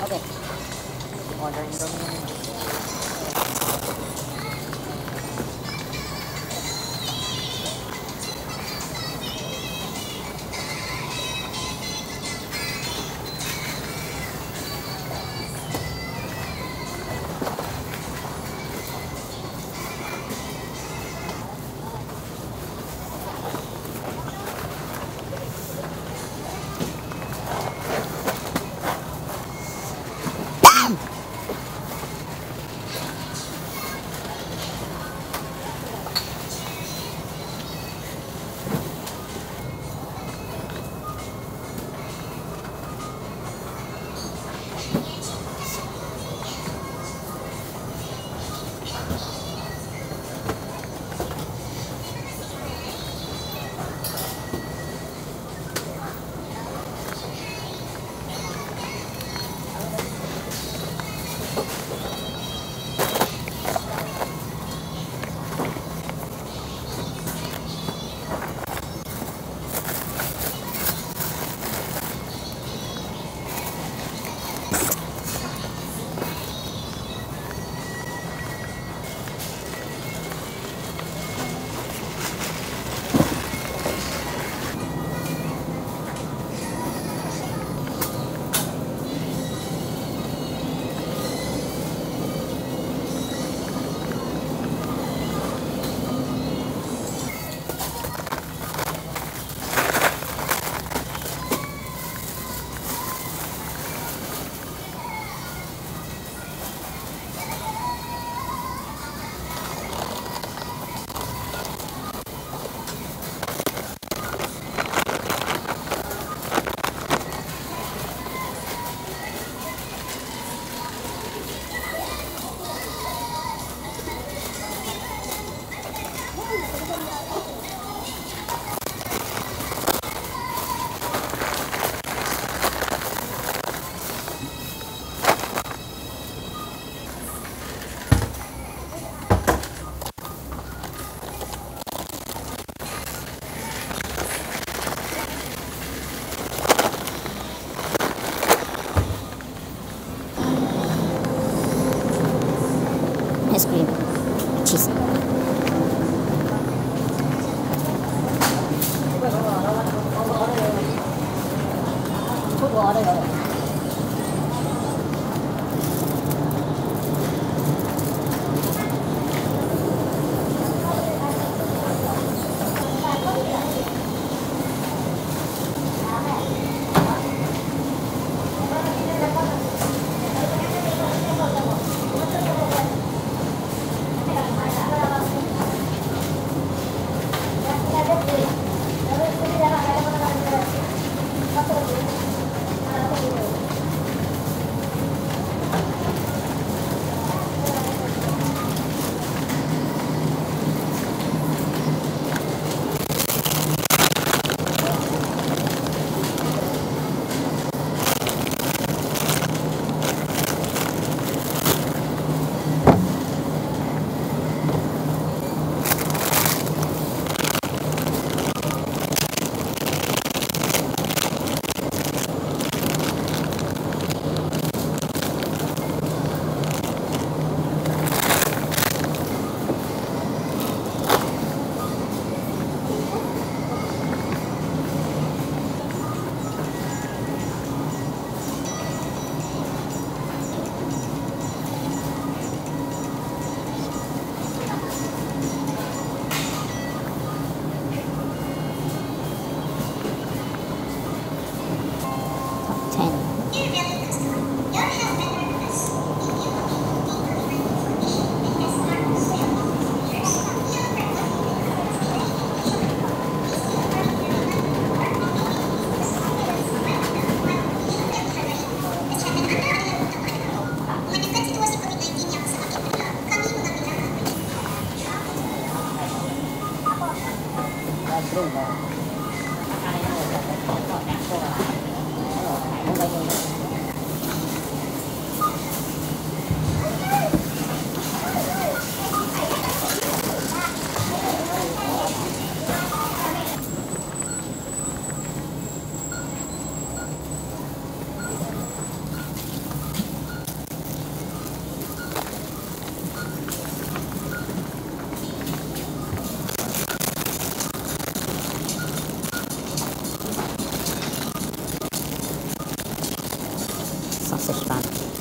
Okay. Order Indomie. Thank you. são seus.